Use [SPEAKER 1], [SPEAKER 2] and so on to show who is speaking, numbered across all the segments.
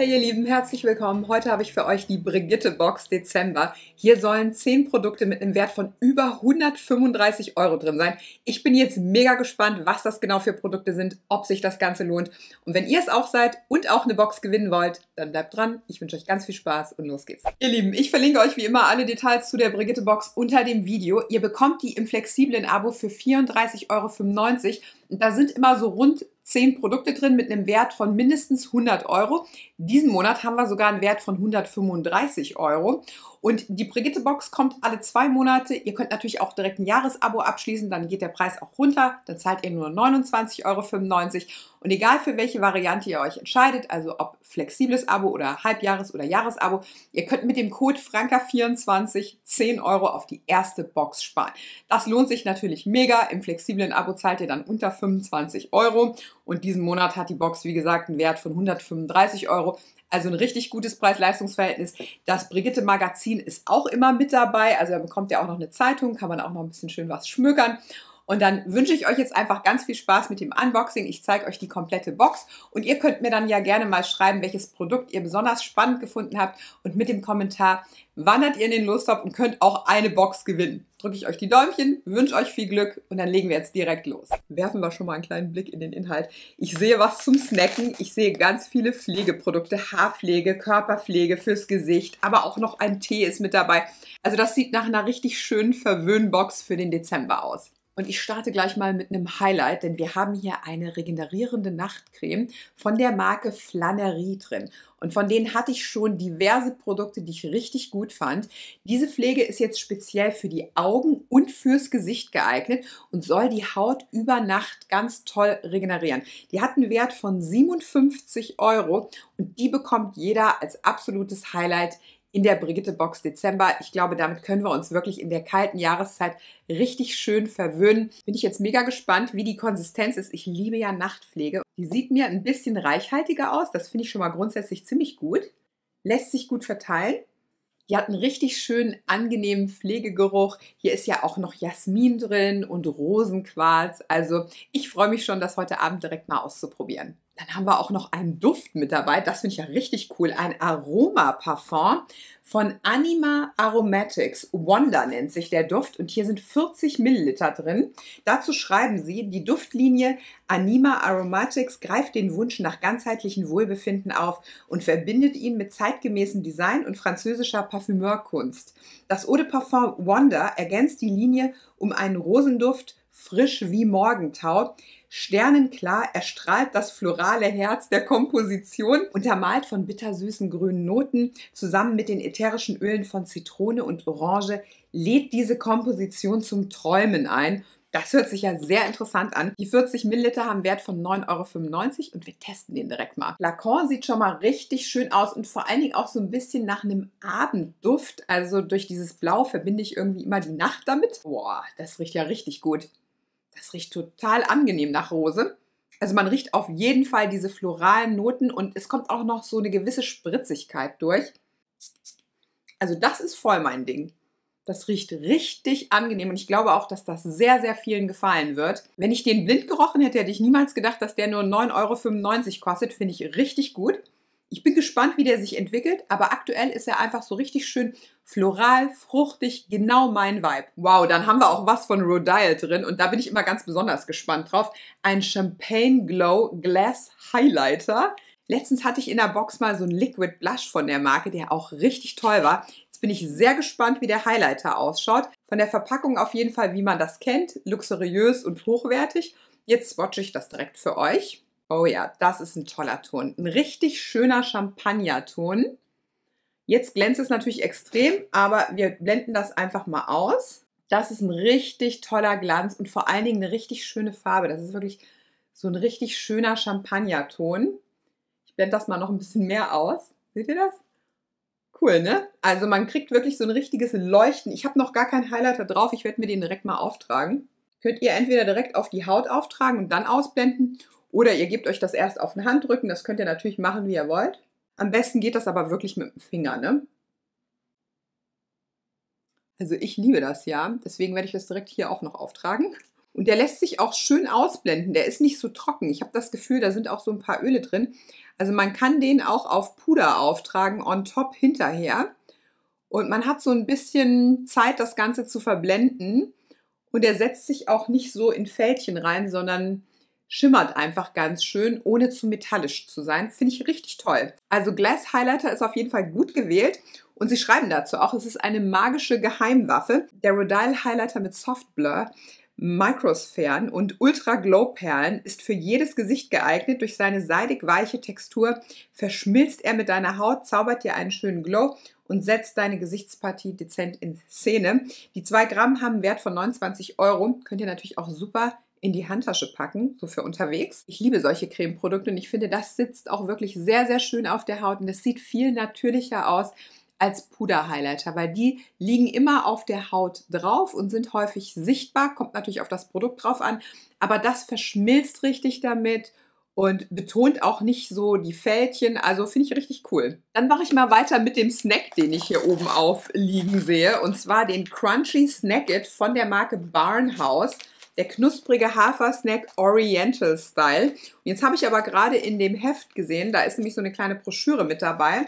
[SPEAKER 1] Hey ihr Lieben, herzlich willkommen. Heute habe ich für euch die Brigitte Box Dezember. Hier sollen 10 Produkte mit einem Wert von über 135 Euro drin sein. Ich bin jetzt mega gespannt, was das genau für Produkte sind, ob sich das Ganze lohnt. Und wenn ihr es auch seid und auch eine Box gewinnen wollt, dann bleibt dran. Ich wünsche euch ganz viel Spaß und los geht's. Ihr Lieben, ich verlinke euch wie immer alle Details zu der Brigitte Box unter dem Video. Ihr bekommt die im flexiblen Abo für 34,95 Euro. Da sind immer so rund 10 Produkte drin mit einem Wert von mindestens 100 Euro. Diesen Monat haben wir sogar einen Wert von 135 Euro. Und die Brigitte Box kommt alle zwei Monate. Ihr könnt natürlich auch direkt ein Jahresabo abschließen, dann geht der Preis auch runter. Dann zahlt ihr nur 29,95 Euro. Und egal für welche Variante ihr euch entscheidet, also ob flexibles Abo oder Halbjahres- oder Jahresabo, ihr könnt mit dem Code Franka24 10 Euro auf die erste Box sparen. Das lohnt sich natürlich mega. Im flexiblen Abo zahlt ihr dann unter 25 Euro. Und diesen Monat hat die Box, wie gesagt, einen Wert von 135 Euro. Also ein richtig gutes Preis-Leistungs-Verhältnis. Das Brigitte Magazin ist auch immer mit dabei. Also da bekommt ihr auch noch eine Zeitung, kann man auch noch ein bisschen schön was schmökern. Und dann wünsche ich euch jetzt einfach ganz viel Spaß mit dem Unboxing. Ich zeige euch die komplette Box und ihr könnt mir dann ja gerne mal schreiben, welches Produkt ihr besonders spannend gefunden habt und mit dem Kommentar wandert ihr in den Lostopf und könnt auch eine Box gewinnen. Drücke ich euch die Däumchen, wünsche euch viel Glück und dann legen wir jetzt direkt los. Werfen wir schon mal einen kleinen Blick in den Inhalt. Ich sehe was zum Snacken. Ich sehe ganz viele Pflegeprodukte, Haarpflege, Körperpflege fürs Gesicht, aber auch noch ein Tee ist mit dabei. Also das sieht nach einer richtig schönen Verwöhnbox für den Dezember aus. Und ich starte gleich mal mit einem Highlight, denn wir haben hier eine regenerierende Nachtcreme von der Marke Flannerie drin. Und von denen hatte ich schon diverse Produkte, die ich richtig gut fand. Diese Pflege ist jetzt speziell für die Augen und fürs Gesicht geeignet und soll die Haut über Nacht ganz toll regenerieren. Die hat einen Wert von 57 Euro und die bekommt jeder als absolutes Highlight in der Brigitte Box Dezember. Ich glaube, damit können wir uns wirklich in der kalten Jahreszeit richtig schön verwöhnen. Bin ich jetzt mega gespannt, wie die Konsistenz ist. Ich liebe ja Nachtpflege. Die sieht mir ein bisschen reichhaltiger aus. Das finde ich schon mal grundsätzlich ziemlich gut. Lässt sich gut verteilen. Die hat einen richtig schönen, angenehmen Pflegegeruch. Hier ist ja auch noch Jasmin drin und Rosenquarz. Also ich freue mich schon, das heute Abend direkt mal auszuprobieren. Dann haben wir auch noch einen Duft mit dabei. Das finde ich ja richtig cool. Ein Aroma-Parfum von Anima Aromatics. Wonder nennt sich der Duft und hier sind 40 Milliliter drin. Dazu schreiben sie, die Duftlinie Anima Aromatics greift den Wunsch nach ganzheitlichem Wohlbefinden auf und verbindet ihn mit zeitgemäßem Design und französischer Parfümeurkunst. Das Eau de Parfum Wonder ergänzt die Linie um einen Rosenduft frisch wie Morgentau. Sternenklar erstrahlt das florale Herz der Komposition, untermalt von bittersüßen grünen Noten, zusammen mit den ätherischen Ölen von Zitrone und Orange, lädt diese Komposition zum Träumen ein. Das hört sich ja sehr interessant an. Die 40 Milliliter haben Wert von 9,95 Euro und wir testen den direkt mal. Lacan sieht schon mal richtig schön aus und vor allen Dingen auch so ein bisschen nach einem Abendduft. Also durch dieses Blau verbinde ich irgendwie immer die Nacht damit. Boah, das riecht ja richtig gut. Das riecht total angenehm nach Rose. Also man riecht auf jeden Fall diese floralen Noten und es kommt auch noch so eine gewisse Spritzigkeit durch. Also das ist voll mein Ding. Das riecht richtig angenehm und ich glaube auch, dass das sehr, sehr vielen gefallen wird. Wenn ich den blind gerochen hätte, hätte ich niemals gedacht, dass der nur 9,95 Euro kostet. Finde ich richtig gut. Ich bin gespannt, wie der sich entwickelt, aber aktuell ist er einfach so richtig schön floral, fruchtig, genau mein Vibe. Wow, dann haben wir auch was von Rodial drin und da bin ich immer ganz besonders gespannt drauf. Ein Champagne Glow Glass Highlighter. Letztens hatte ich in der Box mal so ein Liquid Blush von der Marke, der auch richtig toll war. Jetzt bin ich sehr gespannt, wie der Highlighter ausschaut. Von der Verpackung auf jeden Fall, wie man das kennt, luxuriös und hochwertig. Jetzt swatche ich das direkt für euch. Oh ja, das ist ein toller Ton. Ein richtig schöner Champagnerton. Jetzt glänzt es natürlich extrem, aber wir blenden das einfach mal aus. Das ist ein richtig toller Glanz und vor allen Dingen eine richtig schöne Farbe. Das ist wirklich so ein richtig schöner Champagnerton. Ich blende das mal noch ein bisschen mehr aus. Seht ihr das? Cool, ne? Also man kriegt wirklich so ein richtiges Leuchten. Ich habe noch gar keinen Highlighter drauf. Ich werde mir den direkt mal auftragen. Könnt ihr entweder direkt auf die Haut auftragen und dann ausblenden oder ihr gebt euch das erst auf den Handrücken. Das könnt ihr natürlich machen, wie ihr wollt. Am besten geht das aber wirklich mit dem Finger, ne? Also ich liebe das ja. Deswegen werde ich das direkt hier auch noch auftragen. Und der lässt sich auch schön ausblenden. Der ist nicht so trocken. Ich habe das Gefühl, da sind auch so ein paar Öle drin. Also man kann den auch auf Puder auftragen, on top hinterher. Und man hat so ein bisschen Zeit, das Ganze zu verblenden. Und der setzt sich auch nicht so in Fältchen rein, sondern schimmert einfach ganz schön, ohne zu metallisch zu sein. Finde ich richtig toll. Also Glass Highlighter ist auf jeden Fall gut gewählt. Und sie schreiben dazu auch, es ist eine magische Geheimwaffe. Der Rodile Highlighter mit Soft Blur Microsphären und Ultra Glow Perlen ist für jedes Gesicht geeignet. Durch seine seidig weiche Textur verschmilzt er mit deiner Haut, zaubert dir einen schönen Glow und setzt deine Gesichtspartie dezent in Szene. Die 2 Gramm haben einen Wert von 29 Euro. Könnt ihr natürlich auch super in die Handtasche packen, so für unterwegs. Ich liebe solche Cremeprodukte und ich finde, das sitzt auch wirklich sehr, sehr schön auf der Haut und es sieht viel natürlicher aus als Puder-Highlighter, weil die liegen immer auf der Haut drauf und sind häufig sichtbar, kommt natürlich auf das Produkt drauf an, aber das verschmilzt richtig damit und betont auch nicht so die Fältchen, also finde ich richtig cool. Dann mache ich mal weiter mit dem Snack, den ich hier oben aufliegen sehe und zwar den Crunchy Snack It von der Marke Barnhouse der knusprige Hafersnack Oriental Style. Und jetzt habe ich aber gerade in dem Heft gesehen, da ist nämlich so eine kleine Broschüre mit dabei,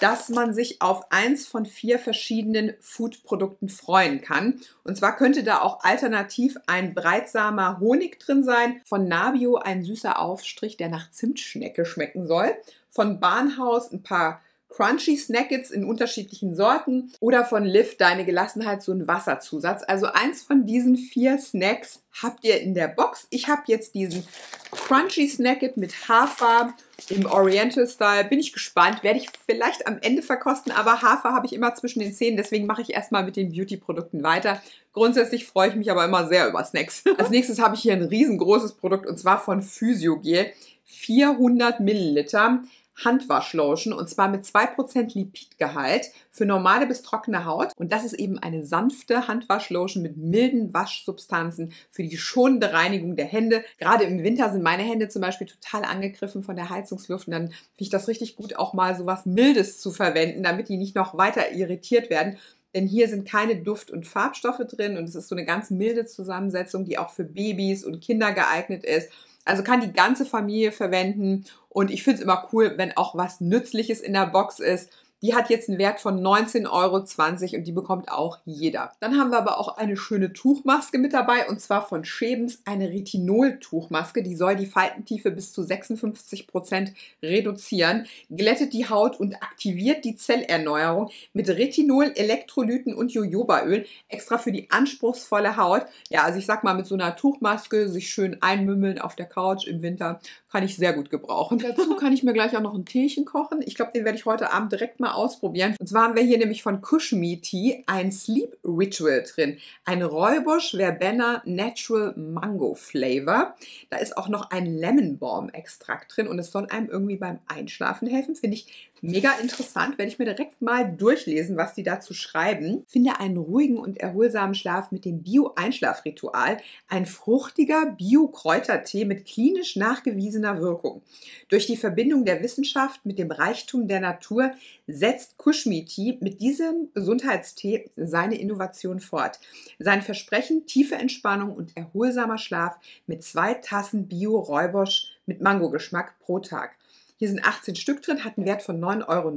[SPEAKER 1] dass man sich auf eins von vier verschiedenen Foodprodukten freuen kann. Und zwar könnte da auch alternativ ein breitsamer Honig drin sein, von Nabio ein süßer Aufstrich, der nach Zimtschnecke schmecken soll, von Bahnhaus ein paar Crunchy Snackets in unterschiedlichen Sorten oder von Liv Deine Gelassenheit so ein Wasserzusatz. Also eins von diesen vier Snacks habt ihr in der Box. Ich habe jetzt diesen Crunchy Snacket mit Hafer im Oriental Style. Bin ich gespannt. Werde ich vielleicht am Ende verkosten, aber Hafer habe ich immer zwischen den Zähnen. Deswegen mache ich erstmal mit den Beauty-Produkten weiter. Grundsätzlich freue ich mich aber immer sehr über Snacks. Als nächstes habe ich hier ein riesengroßes Produkt und zwar von Physiogel. 400 Milliliter. Handwaschlotion und zwar mit 2% Lipidgehalt für normale bis trockene Haut. Und das ist eben eine sanfte Handwaschlotion mit milden Waschsubstanzen für die schonende Reinigung der Hände. Gerade im Winter sind meine Hände zum Beispiel total angegriffen von der Heizungsluft und dann finde ich das richtig gut, auch mal so was Mildes zu verwenden, damit die nicht noch weiter irritiert werden. Denn hier sind keine Duft- und Farbstoffe drin und es ist so eine ganz milde Zusammensetzung, die auch für Babys und Kinder geeignet ist. Also kann die ganze Familie verwenden. Und ich finde es immer cool, wenn auch was Nützliches in der Box ist die hat jetzt einen Wert von 19,20 Euro und die bekommt auch jeder. Dann haben wir aber auch eine schöne Tuchmaske mit dabei und zwar von Schebens eine Retinol-Tuchmaske. Die soll die Faltentiefe bis zu 56 Prozent reduzieren, glättet die Haut und aktiviert die Zellerneuerung mit Retinol, Elektrolyten und Jojobaöl extra für die anspruchsvolle Haut. Ja, also ich sag mal, mit so einer Tuchmaske sich schön einmümmeln auf der Couch im Winter kann ich sehr gut gebrauchen. Dazu kann ich mir gleich auch noch ein Teechen kochen. Ich glaube, den werde ich heute Abend direkt mal ausprobieren. Und zwar haben wir hier nämlich von Kushmi Tea ein Sleep Ritual drin. Ein Räubusch Verbena Natural Mango Flavor. Da ist auch noch ein Lemon Balm Extrakt drin und es soll einem irgendwie beim Einschlafen helfen. Finde ich mega interessant. Werde ich mir direkt mal durchlesen, was die dazu schreiben. Finde einen ruhigen und erholsamen Schlaf mit dem Bio-Einschlafritual. Ein fruchtiger Bio-Kräutertee mit klinisch nachgewiesener Wirkung. Durch die Verbindung der Wissenschaft mit dem Reichtum der Natur setzt Kushmiti mit diesem Gesundheitstee seine Innovation fort. Sein Versprechen tiefe Entspannung und erholsamer Schlaf mit zwei Tassen Bio-Räubosch mit Mangogeschmack pro Tag. Hier sind 18 Stück drin, hat einen Wert von 9,90 Euro.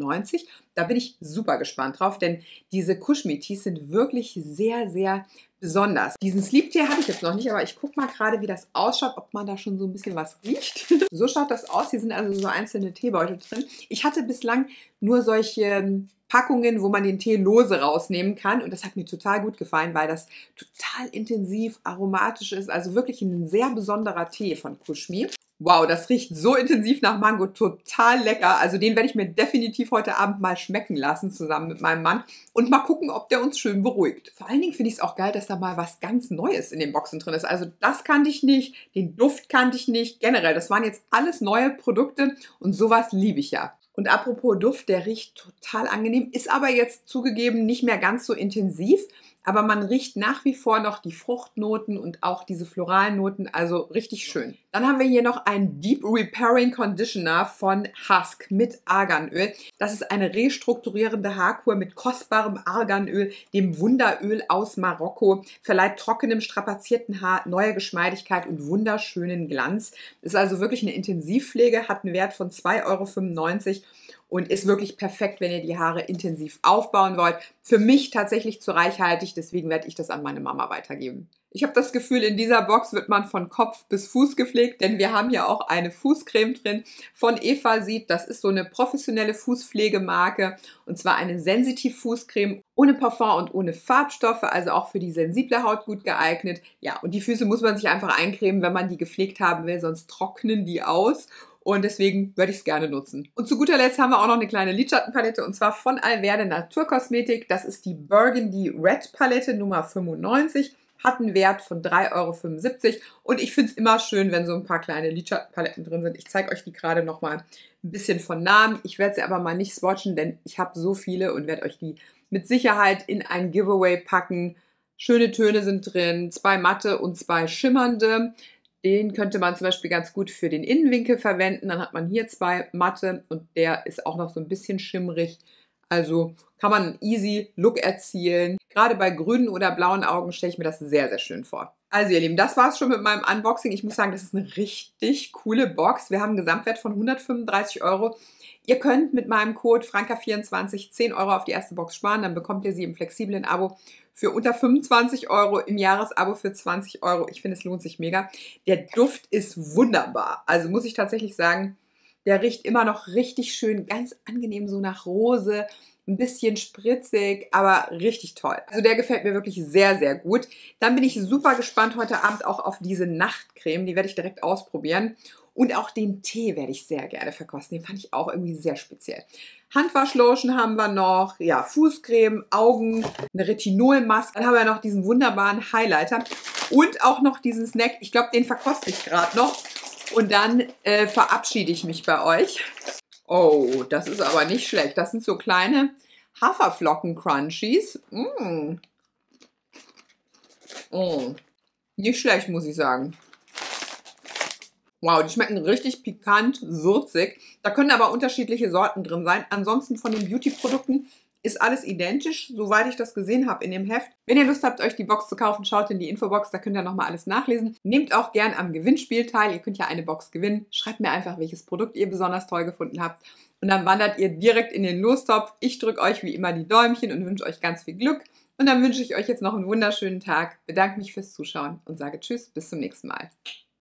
[SPEAKER 1] Da bin ich super gespannt drauf, denn diese Kushmi-Tees sind wirklich sehr, sehr besonders. Diesen Sleep Tea habe ich jetzt noch nicht, aber ich gucke mal gerade, wie das ausschaut, ob man da schon so ein bisschen was riecht. so schaut das aus. Hier sind also so einzelne Teebeutel drin. Ich hatte bislang nur solche ähm, Packungen, wo man den Tee lose rausnehmen kann. Und das hat mir total gut gefallen, weil das total intensiv aromatisch ist. Also wirklich ein sehr besonderer Tee von Kushmi. Wow, das riecht so intensiv nach Mango, total lecker. Also den werde ich mir definitiv heute Abend mal schmecken lassen, zusammen mit meinem Mann. Und mal gucken, ob der uns schön beruhigt. Vor allen Dingen finde ich es auch geil, dass da mal was ganz Neues in den Boxen drin ist. Also das kannte ich nicht, den Duft kannte ich nicht. Generell, das waren jetzt alles neue Produkte und sowas liebe ich ja. Und apropos Duft, der riecht total angenehm, ist aber jetzt zugegeben nicht mehr ganz so intensiv. Aber man riecht nach wie vor noch die Fruchtnoten und auch diese floralen Noten, also richtig schön. Dann haben wir hier noch einen Deep Repairing Conditioner von Husk mit Arganöl. Das ist eine restrukturierende Haarkur mit kostbarem Arganöl, dem Wunderöl aus Marokko, verleiht trockenem, strapazierten Haar neue Geschmeidigkeit und wunderschönen Glanz. Ist also wirklich eine Intensivpflege, hat einen Wert von 2,95 Euro und ist wirklich perfekt, wenn ihr die Haare intensiv aufbauen wollt. Für mich tatsächlich zu reichhaltig, deswegen werde ich das an meine Mama weitergeben. Ich habe das Gefühl, in dieser Box wird man von Kopf bis Fuß gepflegt, denn wir haben hier auch eine Fußcreme drin von Eva Sieht. Das ist so eine professionelle Fußpflegemarke und zwar eine Sensitiv-Fußcreme ohne Parfum und ohne Farbstoffe, also auch für die sensible Haut gut geeignet. Ja, und die Füße muss man sich einfach eincremen, wenn man die gepflegt haben will, sonst trocknen die aus. Und deswegen würde ich es gerne nutzen. Und zu guter Letzt haben wir auch noch eine kleine Lidschattenpalette und zwar von Alverde Naturkosmetik. Das ist die Burgundy Red Palette Nummer 95 hat einen Wert von 3,75 Euro. Und ich finde es immer schön, wenn so ein paar kleine Lidschattenpaletten drin sind. Ich zeige euch die gerade nochmal ein bisschen von Namen. Ich werde sie aber mal nicht swatchen, denn ich habe so viele und werde euch die mit Sicherheit in ein Giveaway packen. Schöne Töne sind drin, zwei matte und zwei schimmernde. Den könnte man zum Beispiel ganz gut für den Innenwinkel verwenden. Dann hat man hier zwei matte und der ist auch noch so ein bisschen schimmrig. Also kann man einen easy Look erzielen. Gerade bei grünen oder blauen Augen stelle ich mir das sehr, sehr schön vor. Also ihr Lieben, das war es schon mit meinem Unboxing. Ich muss sagen, das ist eine richtig coole Box. Wir haben einen Gesamtwert von 135 Euro. Ihr könnt mit meinem Code Franka24 10 Euro auf die erste Box sparen. Dann bekommt ihr sie im flexiblen Abo für unter 25 Euro, im Jahresabo für 20 Euro. Ich finde, es lohnt sich mega. Der Duft ist wunderbar. Also muss ich tatsächlich sagen, der riecht immer noch richtig schön, ganz angenehm so nach Rose, ein bisschen spritzig, aber richtig toll. Also der gefällt mir wirklich sehr, sehr gut. Dann bin ich super gespannt heute Abend auch auf diese Nachtcreme. Die werde ich direkt ausprobieren. Und auch den Tee werde ich sehr gerne verkosten. Den fand ich auch irgendwie sehr speziell. Handwaschlotion haben wir noch, ja, Fußcreme, Augen, eine Retinolmaske. Dann haben wir noch diesen wunderbaren Highlighter und auch noch diesen Snack. Ich glaube, den verkoste ich gerade noch. Und dann äh, verabschiede ich mich bei euch. Oh, das ist aber nicht schlecht. Das sind so kleine Haferflocken-Crunchies. Mm. Oh. Nicht schlecht, muss ich sagen. Wow, die schmecken richtig pikant, würzig. Da können aber unterschiedliche Sorten drin sein. Ansonsten von den Beauty-Produkten ist alles identisch, soweit ich das gesehen habe in dem Heft. Wenn ihr Lust habt, euch die Box zu kaufen, schaut in die Infobox, da könnt ihr nochmal alles nachlesen. Nehmt auch gern am Gewinnspiel teil, ihr könnt ja eine Box gewinnen. Schreibt mir einfach, welches Produkt ihr besonders toll gefunden habt. Und dann wandert ihr direkt in den Lostopf. Ich drücke euch wie immer die Däumchen und wünsche euch ganz viel Glück. Und dann wünsche ich euch jetzt noch einen wunderschönen Tag, bedanke mich fürs Zuschauen und sage Tschüss, bis zum nächsten Mal.